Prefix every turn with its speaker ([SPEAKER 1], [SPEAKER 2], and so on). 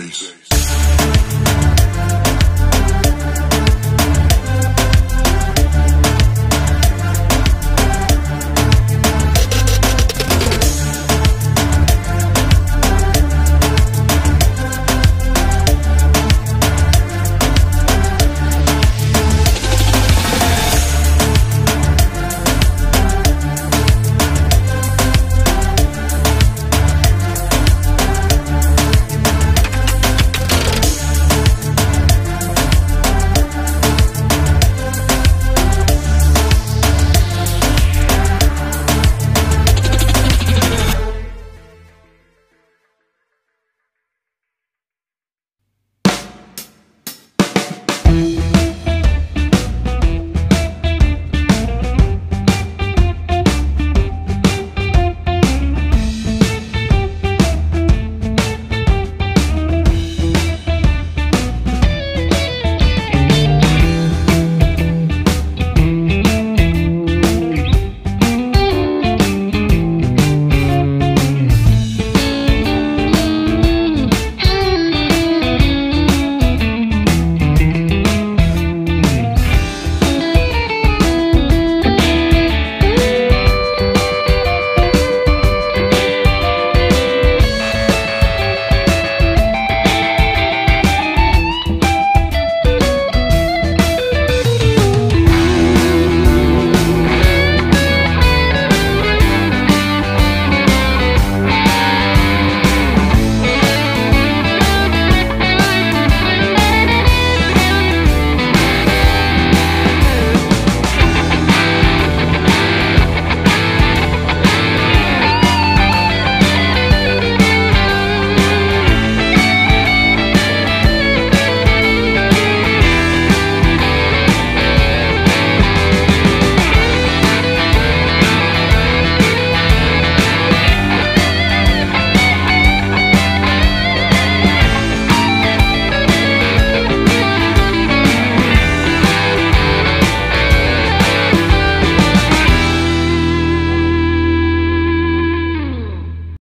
[SPEAKER 1] face.